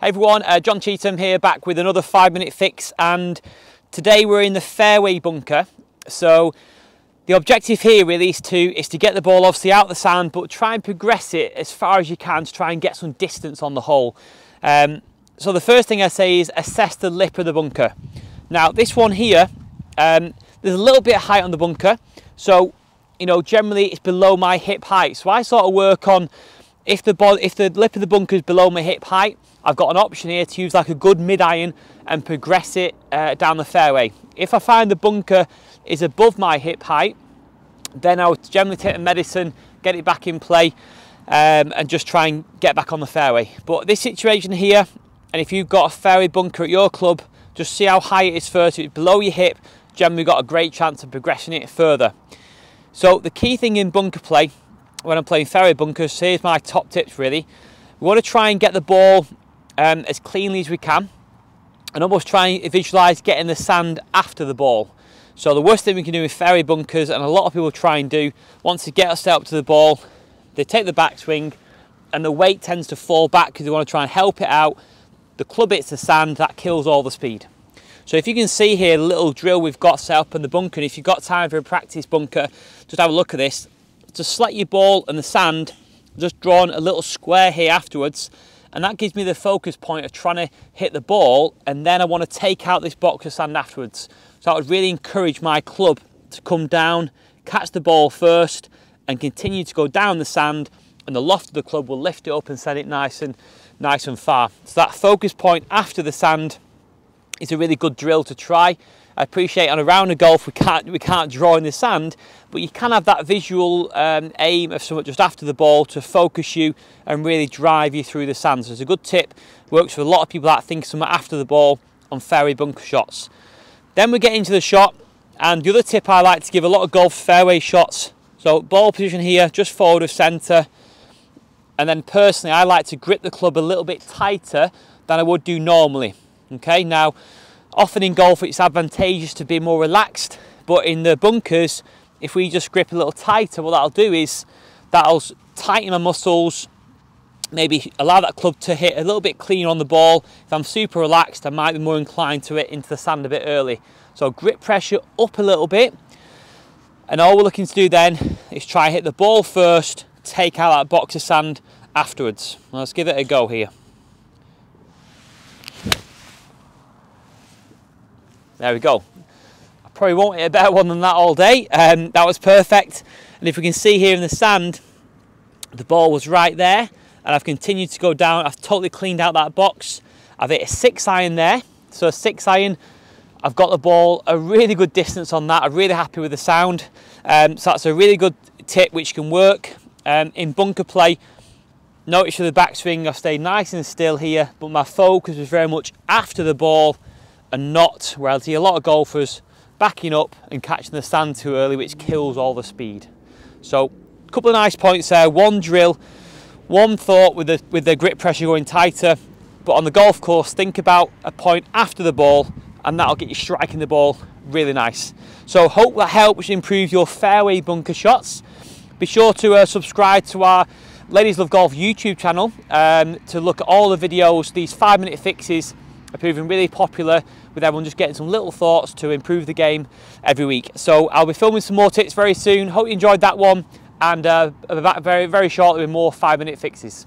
Hey everyone, uh, John Cheetham here back with another five minute fix and today we're in the fairway bunker. So the objective here really is to, is to get the ball obviously out the sand but try and progress it as far as you can to try and get some distance on the hole. Um, so the first thing I say is assess the lip of the bunker. Now this one here, um, there's a little bit of height on the bunker. So, you know, generally it's below my hip height. So I sort of work on if the if the lip of the bunker is below my hip height, I've got an option here to use like a good mid iron and progress it uh, down the fairway. If I find the bunker is above my hip height, then I would generally take a medicine, get it back in play, um, and just try and get back on the fairway. But this situation here, and if you've got a fairway bunker at your club, just see how high it is first. If it's below your hip, generally got a great chance of progressing it further. So the key thing in bunker play, when I'm playing fairway bunkers, here's my top tips really. We want to try and get the ball um, as cleanly as we can and almost try and visualize getting the sand after the ball. So the worst thing we can do with fairway bunkers, and a lot of people try and do, once they get us up to the ball, they take the backswing and the weight tends to fall back because they want to try and help it out. The club hits the sand, that kills all the speed. So if you can see here, the little drill we've got set up in the bunker, and if you've got time for a practice bunker, just have a look at this. Just select your ball and the sand, just drawn a little square here afterwards, and that gives me the focus point of trying to hit the ball and then I want to take out this box of sand afterwards. So I would really encourage my club to come down, catch the ball first and continue to go down the sand and the loft of the club will lift it up and send it nice and nice and far. So that focus point after the sand is a really good drill to try. I appreciate on a round of golf we can't we can't draw in the sand, but you can have that visual um, aim of somewhat just after the ball to focus you and really drive you through the sand. So it's a good tip, works for a lot of people that think somewhat after the ball on fairway bunker shots. Then we get into the shot, and the other tip I like to give a lot of golf fairway shots. So ball position here, just forward of centre, and then personally I like to grip the club a little bit tighter than I would do normally. Okay, now Often in golf it's advantageous to be more relaxed, but in the bunkers, if we just grip a little tighter, what that'll do is that'll tighten my muscles, maybe allow that club to hit a little bit cleaner on the ball. If I'm super relaxed, I might be more inclined to hit into the sand a bit early. So grip pressure up a little bit. And all we're looking to do then is try and hit the ball first, take out that box of sand afterwards. Let's give it a go here. There we go. I probably won't hit a better one than that all day. Um, that was perfect. And if we can see here in the sand, the ball was right there. And I've continued to go down. I've totally cleaned out that box. I've hit a six iron there. So a six iron, I've got the ball a really good distance on that. I'm really happy with the sound. Um, so that's a really good tip which can work. Um, in bunker play, notice for the backswing, I've stayed nice and still here, but my focus was very much after the ball and not where I see a lot of golfers backing up and catching the sand too early, which kills all the speed. So a couple of nice points there. One drill, one thought with the, with the grip pressure going tighter, but on the golf course, think about a point after the ball and that'll get you striking the ball really nice. So hope that helps improve your fairway bunker shots. Be sure to uh, subscribe to our Ladies Love Golf YouTube channel um, to look at all the videos, these five minute fixes are proving really popular with everyone just getting some little thoughts to improve the game every week. So I'll be filming some more tips very soon. Hope you enjoyed that one and uh, I'll be back very, very shortly with more five minute fixes.